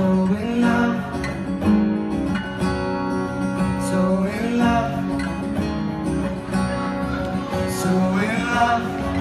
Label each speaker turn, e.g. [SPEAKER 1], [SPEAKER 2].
[SPEAKER 1] so in love. So in love. So in love.